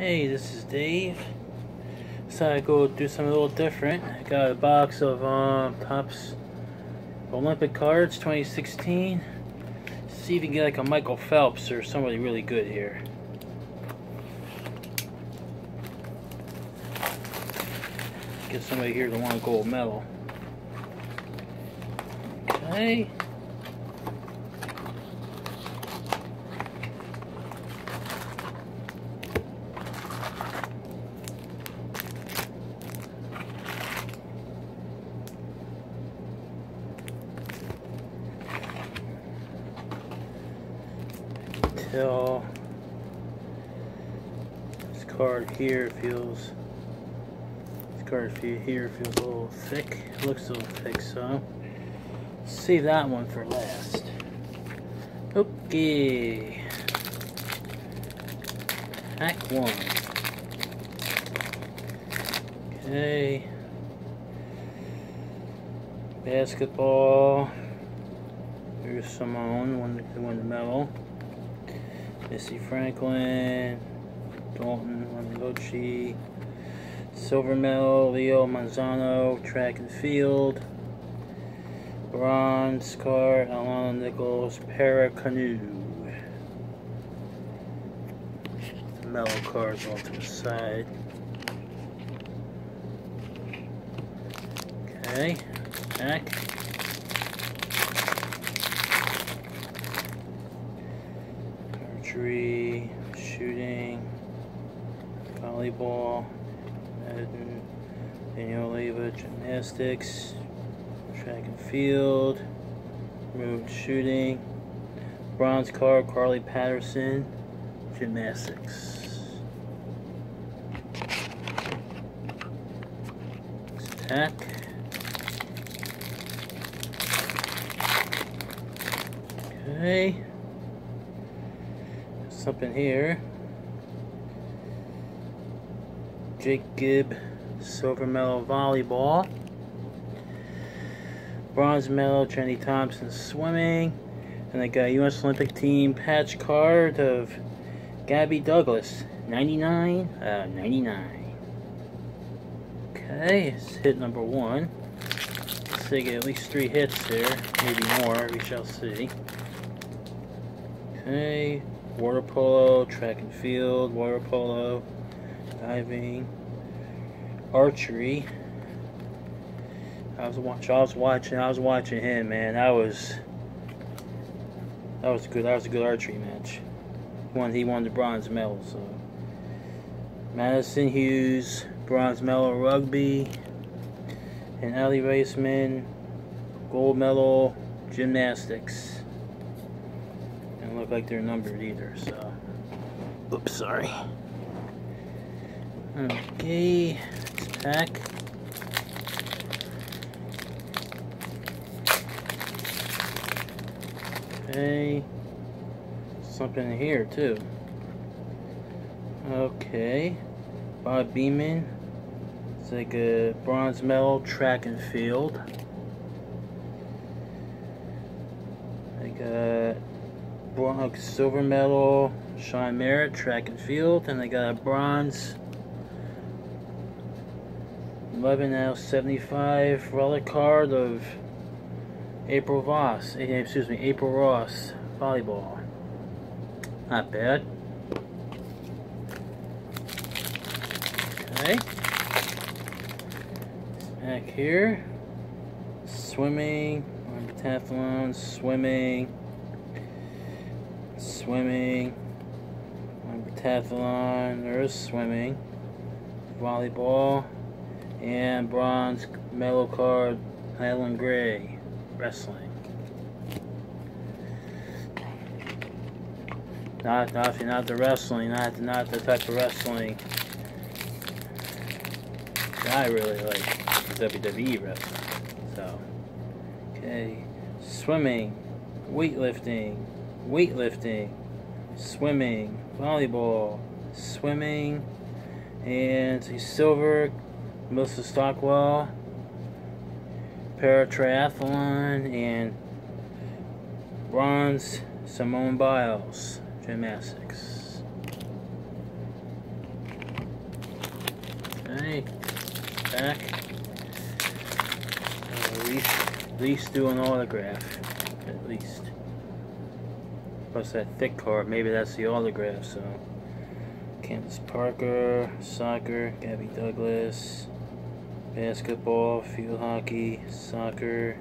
Hey, this is Dave. Decided to go do something a little different. I got a box of um, Topps Olympic cards 2016. See if you can get like a Michael Phelps or somebody really good here. Get somebody here that want a gold medal. Okay. Tell this card here feels this card here feels a little thick looks a little thick so save that one for last. Okay. Pack one. Okay. Basketball. Here's Simone won the, won the medal Missy Franklin, Dalton Rongochi, Silver Medal, Leo Manzano, Track and Field, Bronze Card, Alana Nichols, Para Canoe. Medal cards off to the side. Okay, back. Volleyball, Madden, Danell Leyva, gymnastics, track and field, remote shooting, bronze card, Carly Patterson, gymnastics. Attack. Okay something here. Jake Gibb Silver Medal Volleyball. Bronze Medal Jenny Thompson Swimming. And I got U.S. Olympic Team patch card of Gabby Douglas. 99 uh, 99. Okay, it's hit number one. Let's see, get at least three hits there. Maybe more, we shall see. Okay, water polo, track and field, water polo, diving, archery. I was watching. I was watching. I was watching him, man. That was that was good. That was a good archery match. One he won the bronze medal. So Madison Hughes, bronze medal rugby, and Aly Raisman, gold medal gymnastics And look like they're numbered either, so. Oops, sorry. Okay, let's pack. Okay, something here too. Okay, Bob Beamon. It's like a bronze medal track and field. I got bronze, silver medal, Sean Merritt, track and field, and they got a bronze 11 out of 75 relic card of April Voss, eh, excuse me, April Ross volleyball. Not bad. Okay. Back here, swimming, pentathlon, swimming, swimming, pentathlon, there's swimming, volleyball, and bronze medal card, Adeline Gray, wrestling. Not, not, not the wrestling, not, not the type of wrestling I really like WWE wrestling. So, okay, swimming, weightlifting, weightlifting, swimming, volleyball, swimming, and silver, Melissa Stockwell, para triathlon, and bronze, Simone Biles, gymnastics. Okay, back. At least, at least do an autograph, at least. Plus that thick card, maybe that's the autograph, so. Candace Parker, soccer, Gabby Douglas, basketball, field hockey, soccer,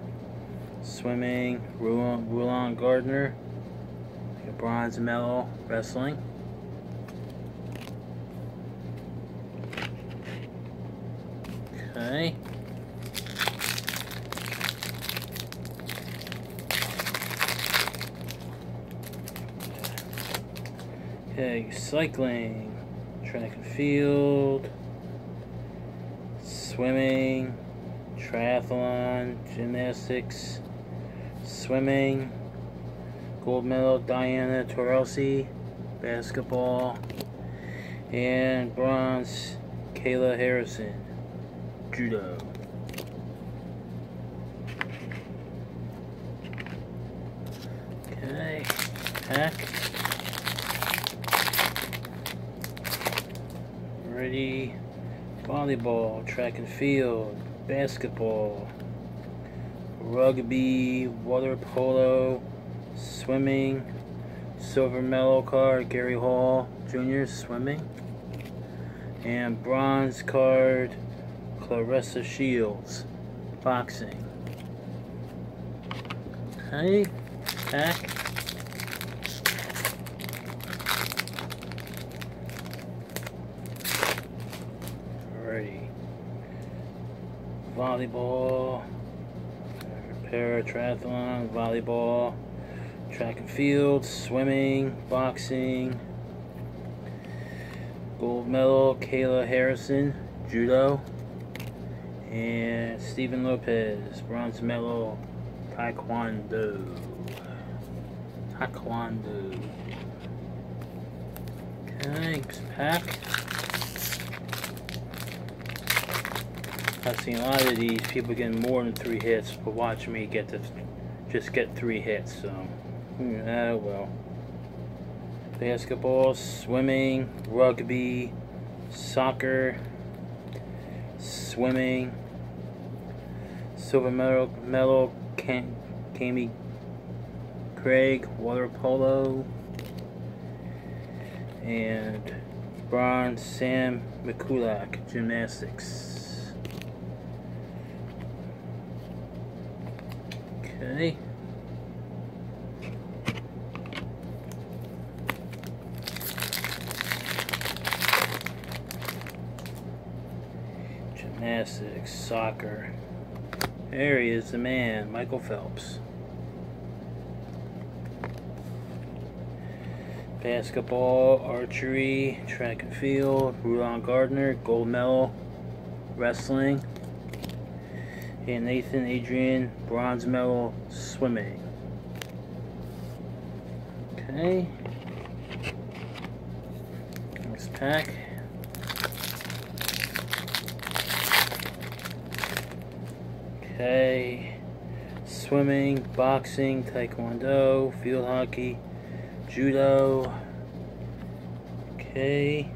swimming, Rulon, Gardner, bronze medal, wrestling. Okay. Okay, cycling, track and field, swimming, triathlon, gymnastics, swimming, gold medal Diana Taurasi, basketball, and bronze Kayla Harrison, judo. Okay, pack. Volleyball, track and field, basketball, rugby, water polo, swimming, silver medal card, Gary Hall Jr. swimming, and bronze card, Claressa Shields, boxing. Okay, Volleyball, para triathlon, volleyball, track and field, swimming, boxing, gold medal, Kayla Harrison, judo, and Steven Lopez, bronze medal, taekwondo. Taekwondo. Okay, pack. I've seen a lot of these people getting more than three hits, but watch me get to just get three hits. So, oh well. Basketball, swimming, rugby, soccer, swimming, silver medal, medal, Cam, Cami Craig, water polo, and bronze Sam Mikulak, gymnastics. Okay. Gymnastics, soccer. There he is, the man, Michael Phelps. Basketball, archery, track and field, Rulon Gardner, gold medal, wrestling, and Nathan Adrian, bronze medal, swimming. Okay. Next pack. Okay. Swimming, boxing, taekwondo, field hockey, judo. Okay.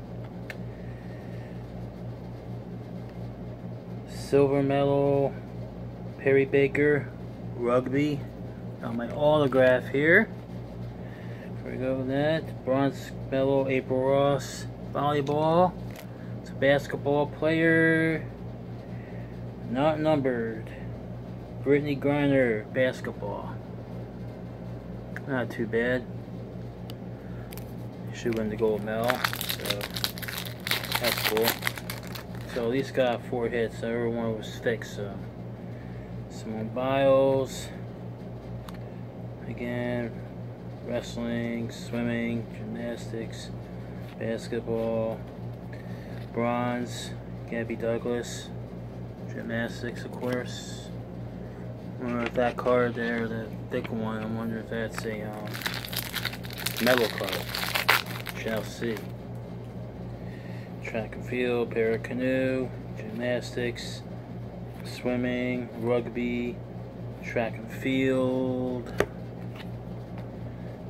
Silver medal, Perry Baker, rugby. Got my autograph here. There we go with that. Bronze medal, April Ross, volleyball. It's a basketball player. Not numbered. Brittney Griner, basketball. Not too bad. Should win the gold medal, so that's cool. So at least got four hits. Everyone was fixed, so. Simone Biles. Again, wrestling, swimming, gymnastics, basketball, bronze, Gabby Douglas, gymnastics, of course. I wonder if that card there, the thick one, I wonder if that's a um, medal card. Shall see. Track and field, para canoe, gymnastics, swimming, rugby, track and field,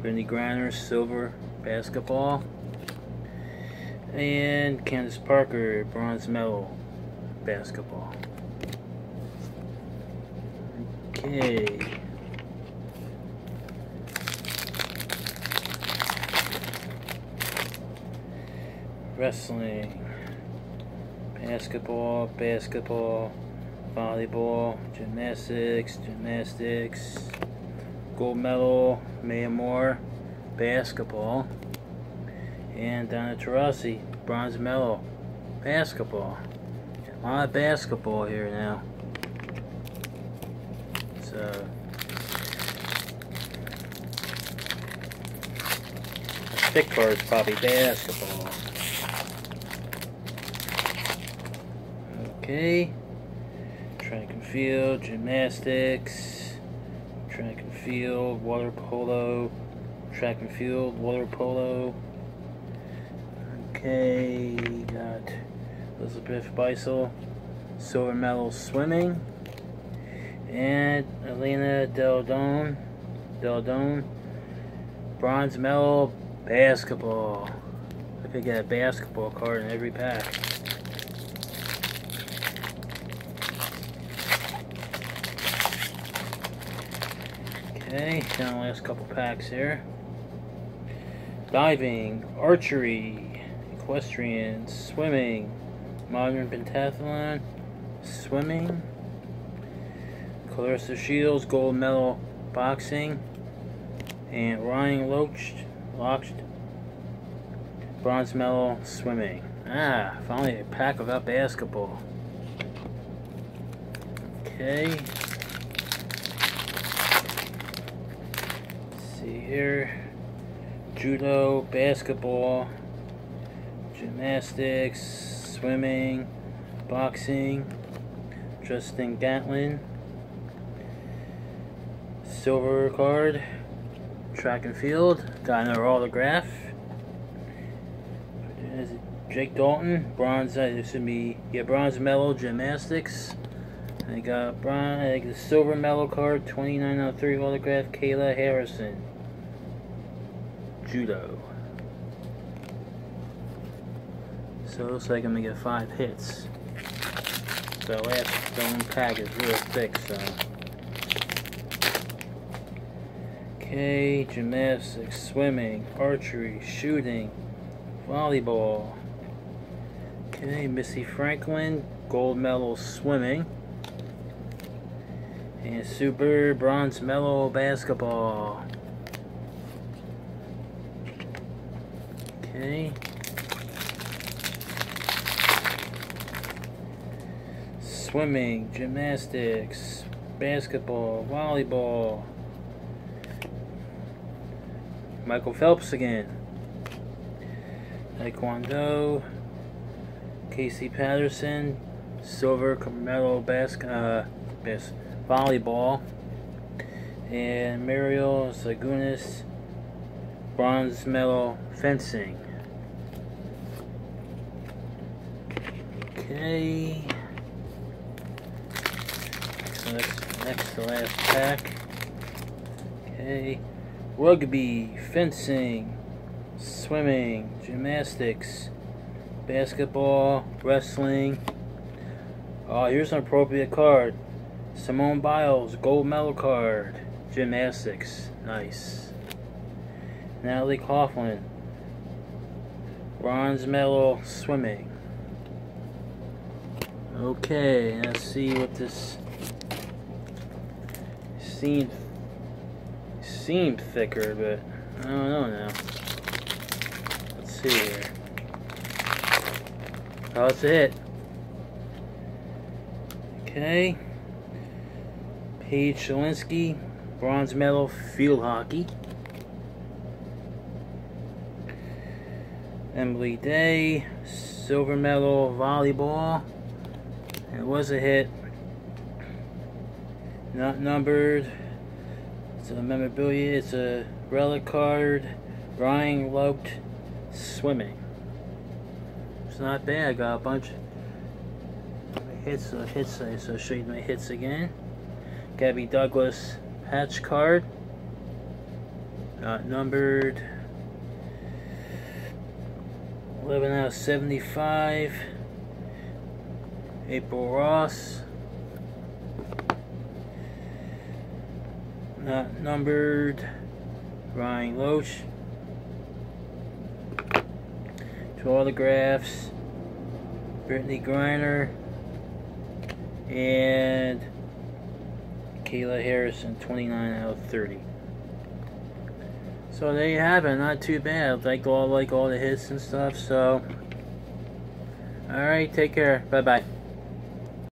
Brittney Griner, silver, basketball, and Candace Parker, bronze medal, basketball. Okay. Wrestling. Basketball, basketball, volleyball, gymnastics, gymnastics, gold medal, Maya Moore, basketball, and Diana Taurasi, bronze medal, basketball. A lot of basketball here now. So, Stick card is probably basketball. Okay. Track and field, gymnastics, track and field, water polo, track and field, water polo. Okay, got Elizabeth Beisel, silver medal swimming, and Elena Del Don, Del Don, bronze medal basketball. I could get a basketball card in every pack. Okay, down the last couple packs here. Diving, archery, equestrian, swimming, modern pentathlon, swimming, Claressa Shields, gold medal boxing, and Ryan Lochte, Lochte, bronze medal swimming. Ah, finally a pack without basketball. Okay. See here. Judo, basketball, gymnastics, swimming, boxing, Justin Gatlin, silver card, track and field, got another autograph. Jake Dalton, bronze, uh, this would be, yeah, bronze medal, gymnastics. I got bronze, I got the silver medal card, 29 out of 3 autograph, Kayla Harrison judo. So it looks like I'm gonna get five hits. The last stone pack is real thick, so. Okay, gymnastics, swimming, archery, shooting, volleyball. Okay, Missy Franklin, gold medal swimming. And super bronze medal basketball. Okay. Swimming, gymnastics, basketball, volleyball. Michael Phelps again. Taekwondo. Casey Patterson. Silver medal basket, uh, bas volleyball. And Mariel Zagunis. Bronze medal fencing. Okay. So next, next to last pack. Okay. Rugby, fencing, swimming, gymnastics, basketball, wrestling. Oh, here's an appropriate card. Simone Biles, gold medal card. Gymnastics. Nice. Natalie Coughlin, bronze medal swimming. Okay, let's see what this seemed seemed thicker, but I don't know now. Let's see here. Oh, it's a hit. Okay. Paige Selenski, bronze medal field hockey. Emily Day, silver medal volleyball. It was a hit. Not numbered. It's a memorabilia. It's a relic card. Ryan Lochte swimming. It's not bad. I got a bunch of hits. Uh, hits. So I'll show you my hits again. Gabby Douglas patch card. Not numbered. 11 out of 75. April Ross. Not numbered. Ryan Lochte. Two autographs. Brittney Griner. And Kayla Harrison, 29 out of 30. So there you have it. Not too bad. Like all like all the hits and stuff. So, all right. Take care. Bye bye.